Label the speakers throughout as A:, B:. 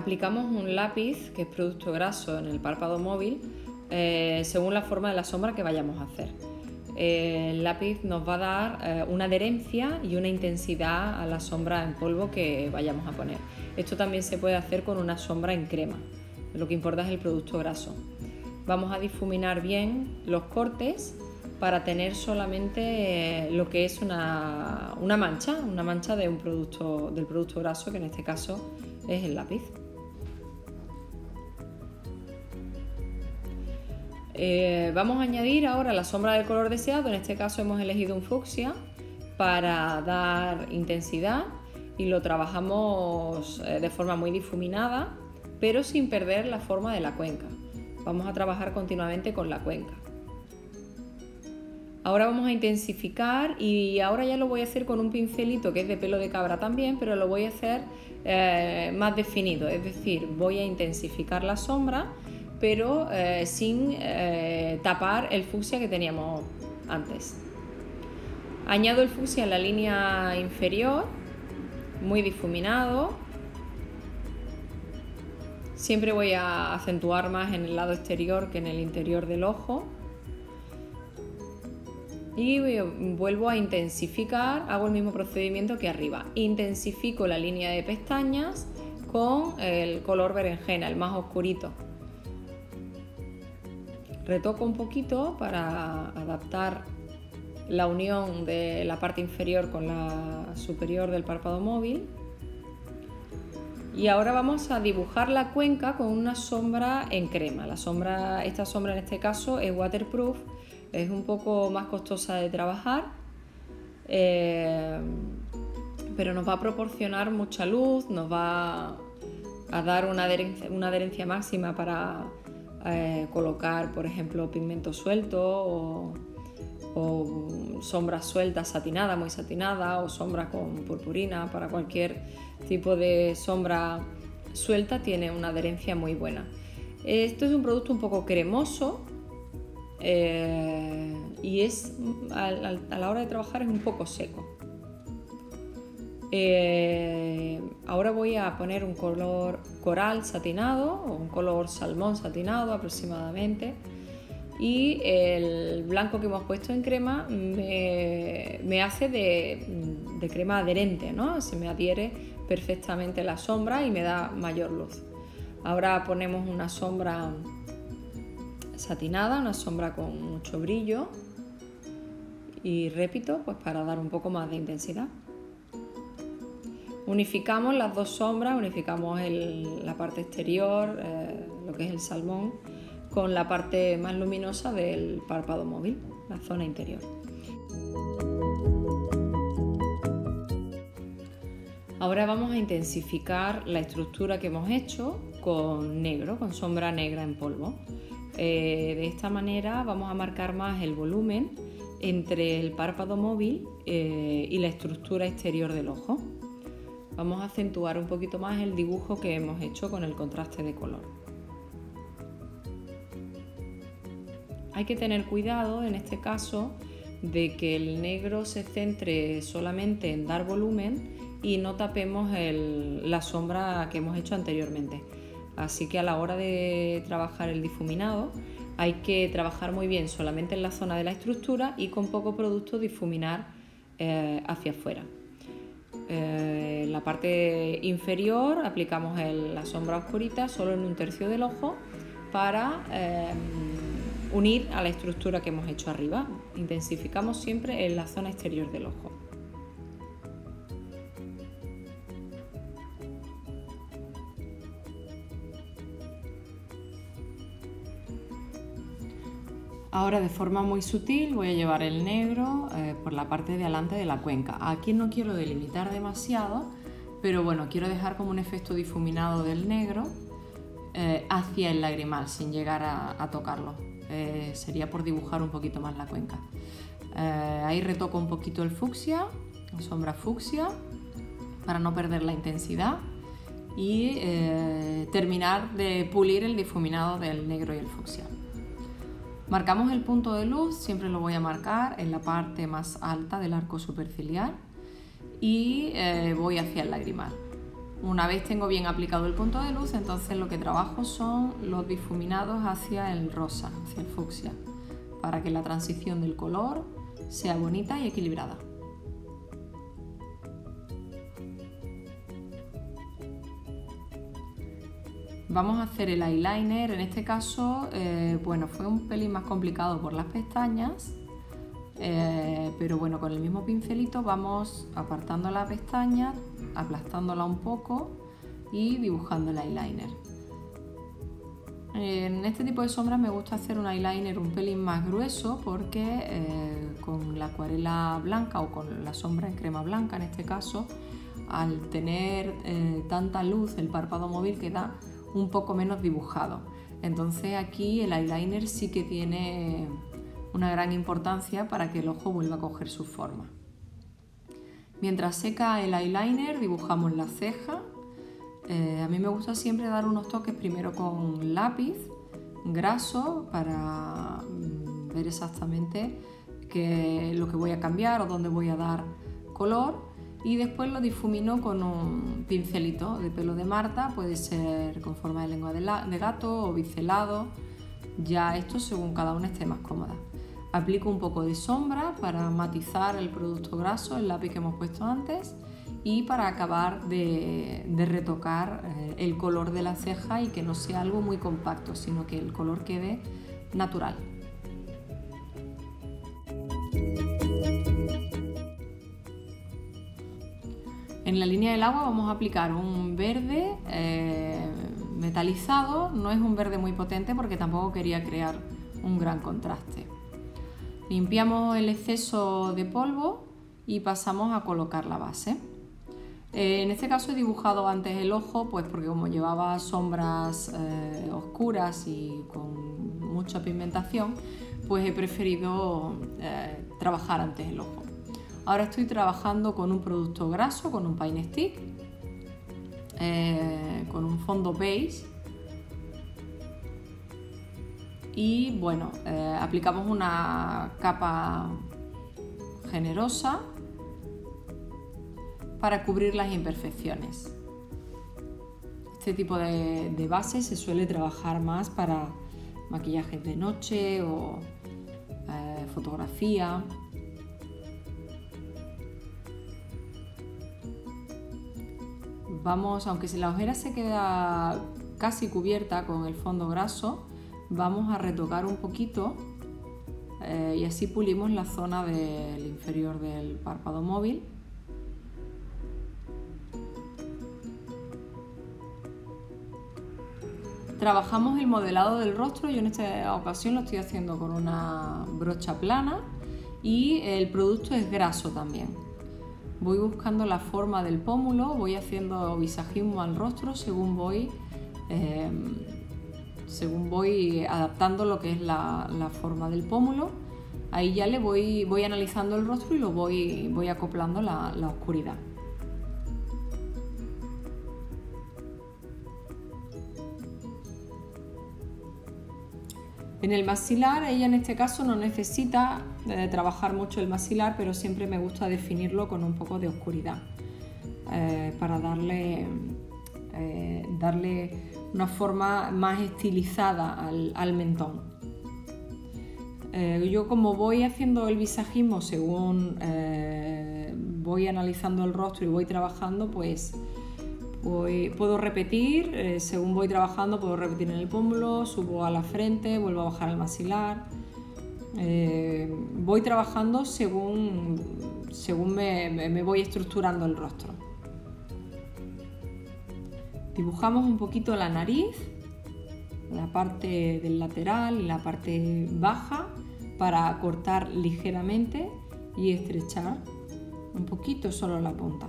A: aplicamos un lápiz que es producto graso en el párpado móvil eh, según la forma de la sombra que vayamos a hacer. el lápiz nos va a dar eh, una adherencia y una intensidad a la sombra en polvo que vayamos a poner. Esto también se puede hacer con una sombra en crema. Lo que importa es el producto graso. Vamos a difuminar bien los cortes para tener solamente eh, lo que es una, mancha, una mancha de un producto, del producto graso, que en este caso es el lápiz. Eh, vamos a añadir ahora la sombra del color deseado, en este caso hemos elegido un fucsia para dar intensidad y lo trabajamos eh, de forma muy difuminada, pero sin perder la forma de la cuenca. Vamos a trabajar continuamente con la cuenca. Ahora vamos a intensificar y ahora ya lo voy a hacer con un pincelito que es de pelo de cabra también, pero lo voy a hacer eh, más definido, es decir, voy a intensificar la sombra, pero eh, sin eh, tapar el fucsia que teníamos antes. Añado el fucsia en la línea inferior, muy difuminado. Siempre voy a acentuar más en el lado exterior que en el interior del ojo y vuelvo a intensificar, hago el mismo procedimiento que arriba. Intensifico la línea de pestañas con el color berenjena, el más oscurito. Retoco un poquito para adaptar la unión de la parte inferior con la superior del párpado móvil. Y ahora vamos a dibujar la cuenca con una sombra en crema. La sombra, esta sombra en este caso es waterproof es un poco más costosa de trabajar, eh, pero nos va a proporcionar mucha luz, nos va a dar una adherencia, máxima para eh, colocar, por ejemplo, pigmento suelto o, o sombras sueltas satinada, muy satinada, o sombra con purpurina, para cualquier tipo de sombra suelta tiene una adherencia muy buena. Esto es un producto un poco cremoso, eh, y es a, la hora de trabajar es un poco seco. Eh, ahora voy a poner un color coral satinado o un color salmón satinado aproximadamente y el blanco que hemos puesto en crema me, hace de, de, crema adherente, ¿no? se me adhiere perfectamente la sombra y me da mayor luz. Ahora ponemos una sombra satinada, una sombra con mucho brillo y repito, pues para dar un poco más de intensidad. Unificamos las dos sombras, unificamos la parte exterior, eh, lo que es el salmón, con la parte más luminosa del párpado móvil, la zona interior. Ahora vamos a intensificar la estructura que hemos hecho con negro, con sombra negra en polvo. Eh, de esta manera vamos a marcar más el volumen entre el párpado móvil eh, y la estructura exterior del ojo. Vamos a acentuar un poquito más el dibujo que hemos hecho con el contraste de color. Hay que tener cuidado en este caso de que el negro se centre solamente en dar volumen y no tapemos la sombra que hemos hecho anteriormente. Así que a la hora de trabajar el difuminado hay que trabajar muy bien solamente en la zona de la estructura y con poco producto difuminar eh, hacia afuera. Eh, en la parte inferior aplicamos la sombra oscurita solo en un tercio del ojo para eh, unir a la estructura que hemos hecho arriba. Intensificamos siempre en la zona exterior del ojo. Ahora de forma muy sutil voy a llevar el negro eh, por la parte de adelante de la cuenca. Aquí no quiero delimitar demasiado, pero bueno, quiero dejar como un efecto difuminado del negro eh, hacia el lagrimal sin llegar a, tocarlo. Eh, sería por dibujar un poquito más la cuenca. ahí retoco un poquito el fucsia, sombra fucsia, para no perder la intensidad y terminar de pulir el difuminado del negro y el fucsia. Marcamos el punto de luz, siempre lo voy a marcar en la parte más alta del arco superciliar y eh, voy hacia el lagrimal. Una vez tengo bien aplicado el punto de luz, entonces lo que trabajo son los difuminados hacia el rosa, hacia el fucsia, para que la transición del color sea bonita y equilibrada. Vamos a hacer el eyeliner, en este caso, eh, bueno, fue un pelín más complicado por las pestañas, eh, pero bueno, con el mismo pincelito vamos apartando la pestaña, aplastándola un poco y dibujando el eyeliner. En este tipo de sombras me gusta hacer un eyeliner un pelín más grueso porque eh, con la acuarela blanca o con la sombra en crema blanca en este caso, al tener tanta luz el párpado móvil queda un poco menos dibujado. Entonces aquí el eyeliner sí que tiene una gran importancia para que el ojo vuelva a coger su forma. Mientras seca el eyeliner dibujamos la ceja. Eh, a mí me gusta siempre dar unos toques primero con lápiz graso para mm, ver exactamente qué, lo que voy a cambiar o dónde voy a dar color y después lo difumino con un pincelito de pelo de Marta, puede ser con forma de lengua de, gato o biselado, ya esto según cada una esté más cómoda. Aplico un poco de sombra para matizar el producto graso, el lápiz que hemos puesto antes y para acabar de, retocar eh, el color de la ceja y que no sea algo muy compacto, sino que el color quede natural. En la línea del agua vamos a aplicar un verde eh, metalizado, no es un verde muy potente porque tampoco quería crear un gran contraste. Limpiamos el exceso de polvo y pasamos a colocar la base. Eh, en este caso he dibujado antes el ojo, pues porque como llevaba sombras eh, oscuras y con mucha pigmentación, pues he preferido trabajar antes el ojo. Ahora estoy trabajando con un producto graso, con un paint stick, eh, con un fondo beige. Y bueno, eh, aplicamos una capa generosa para cubrir las imperfecciones. Este tipo de, base se suele trabajar más para maquillajes de noche o eh, fotografía. Vamos, aunque si la ojera se queda casi cubierta con el fondo graso, vamos a retocar un poquito eh, y así pulimos la zona del inferior del párpado móvil. Trabajamos el modelado del rostro, yo en esta ocasión lo estoy haciendo con una brocha plana y el producto es graso también. Voy buscando la forma del pómulo, voy haciendo visajismo al rostro según voy, em, según voy adaptando lo que es la, forma del pómulo. Ahí ya le voy, voy analizando el rostro y lo voy, voy acoplando la, la oscuridad. En el maxilar, ella en este caso no necesita eh, trabajar mucho el maxilar, pero siempre me gusta definirlo con un poco de oscuridad eh, para darle, eh, darle una forma más estilizada al, mentón. yo como voy haciendo el visajismo según voy analizando el rostro y voy trabajando, pues puedo repetir, según voy trabajando, puedo repetir en el pómulo, subo a la frente, vuelvo a bajar al maxilar. Eh, voy trabajando según, según me, voy estructurando el rostro. Dibujamos un poquito la nariz, la parte del lateral y la parte baja para cortar ligeramente y estrechar un poquito solo la punta.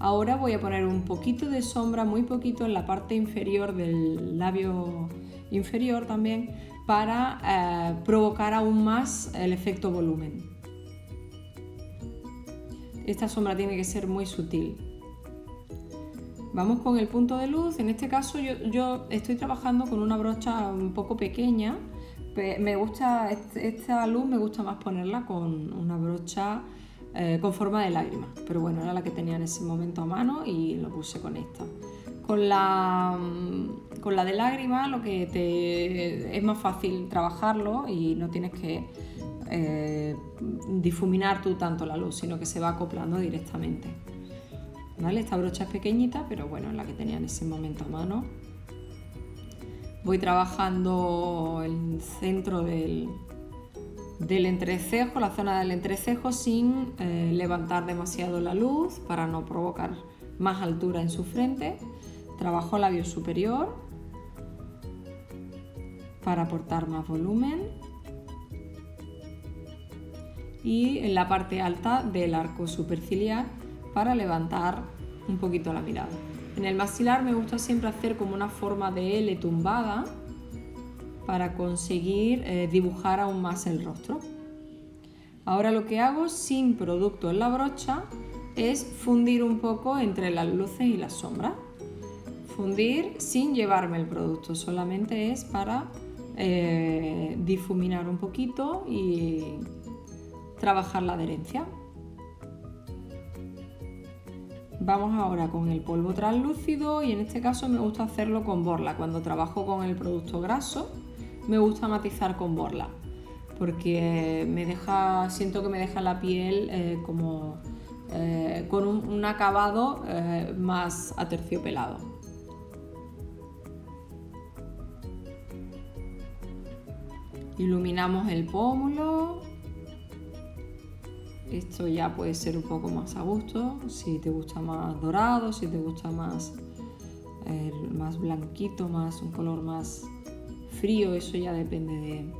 A: Ahora voy a poner un poquito de sombra, muy poquito en la parte inferior del labio inferior también para eh, provocar aún más el efecto volumen. Esta sombra tiene que ser muy sutil. Vamos con el punto de luz. En este caso yo, estoy trabajando con una brocha un poco pequeña. Me gusta esta luz, me gusta más ponerla con una brocha eh, con forma de lágrima, pero bueno, era la que tenía en ese momento a mano y lo puse con esta. Con la, mm, con la de lágrima lo que te, es más fácil trabajarlo y no tienes que eh, difuminar tú tanto la luz, sino que se va acoplando directamente. ¿Vale? Esta brocha es pequeñita, pero bueno, es la que tenía en ese momento a mano. Voy trabajando el centro del, del entrecejo, la zona del entrecejo, sin eh, levantar demasiado la luz para no provocar más altura en su frente. Trabajo labio superior para aportar más volumen. Y en la parte alta del arco superciliar para levantar un poquito la mirada. En el maxilar me gusta siempre hacer como una forma de L tumbada para conseguir eh, dibujar aún más el rostro. Ahora lo que hago sin producto en la brocha es fundir un poco entre las luces y las sombras. Fundir sin llevarme el producto, solamente es para eh, difuminar un poquito y trabajar la adherencia. Vamos ahora con el polvo translúcido y en este caso me gusta hacerlo con borla. Cuando trabajo con el producto graso me gusta matizar con borla porque me deja, siento que me deja la piel eh, como eh, con un, acabado eh, más aterciopelado. Iluminamos el pómulo. Esto ya puede ser un poco más a gusto, si te gusta más dorado, si te gusta más, más blanquito, más un color más frío, eso ya depende de,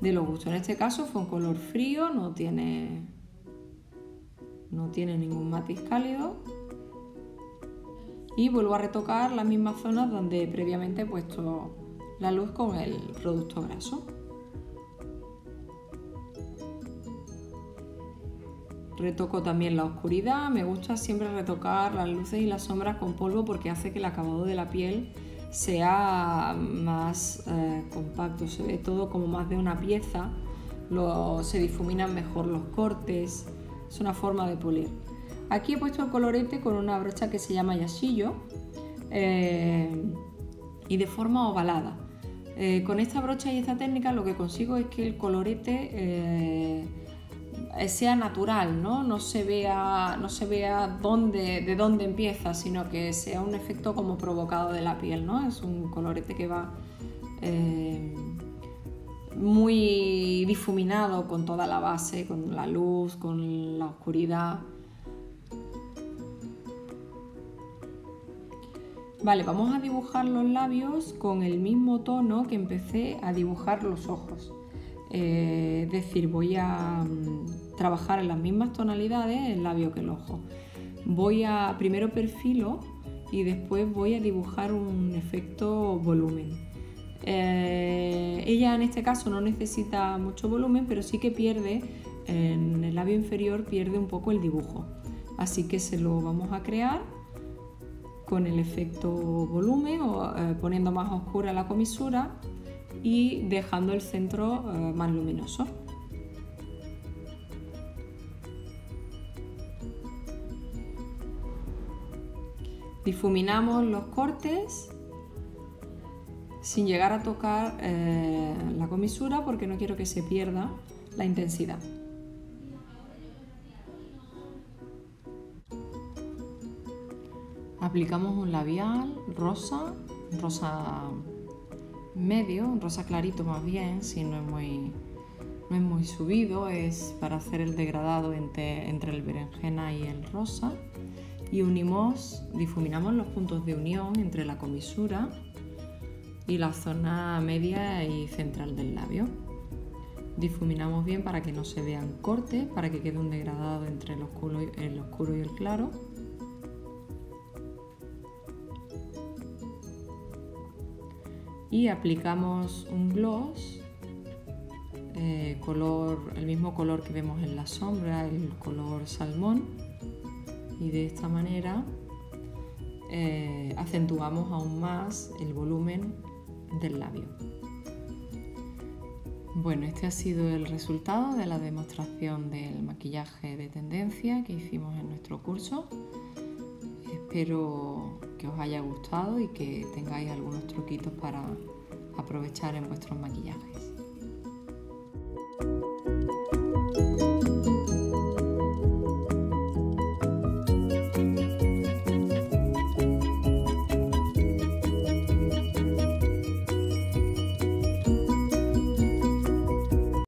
A: de los gustos. En este caso fue un color frío, no tiene, no tiene ningún matiz cálido. Y vuelvo a retocar las mismas zonas donde previamente he puesto la luz con el producto graso. Retoco también la oscuridad, me gusta siempre retocar las luces y las sombras con polvo porque hace que el acabado de la piel sea más eh, compacto, se ve todo como más de una pieza, se difuminan mejor los cortes, es una forma de pulir. Aquí he puesto el colorete con una brocha que se llama yasillo eh, y de forma ovalada. Eh, con esta brocha y esta técnica lo que consigo es que el colorete sea natural, ¿no? No se vea, no se vea dónde, de dónde empieza, sino que sea un efecto como provocado de la piel, ¿no? Es un colorete que va eh, muy difuminado con toda la base, con la luz, con la oscuridad. Vale, vamos a dibujar los labios con el mismo tono que empecé a dibujar los ojos. Eh, es decir, voy a mm, trabajar en las mismas tonalidades el labio que el ojo. Voy a primero perfilo y después voy a dibujar un efecto volumen. Eh, ella en este caso no necesita mucho volumen, pero sí que pierde en el labio inferior pierde un poco el dibujo. Así que se lo vamos a crear con el efecto volumen o eh, poniendo más oscura la comisura y dejando el centro eh, más luminoso. Difuminamos los cortes sin llegar a tocar eh, la comisura porque no quiero que se pierda la intensidad. Aplicamos un labial rosa, rosa medio, rosa clarito más bien, si no es muy, no es muy subido, es para hacer el degradado entre, entre el berenjena y el rosa. Y unimos, difuminamos los puntos de unión entre la comisura y la zona media y central del labio. Difuminamos bien para que no se vean cortes, para que quede un degradado entre el oscuro, y el claro. y aplicamos un gloss eh, color, el mismo color que vemos en la sombra, el color salmón y de esta manera eh, acentuamos aún más el volumen del labio. Bueno, este ha sido el resultado de la demostración del maquillaje de tendencia que hicimos en nuestro curso. Espero que os haya gustado y que tengáis algunos truquitos para aprovechar en vuestros maquillajes.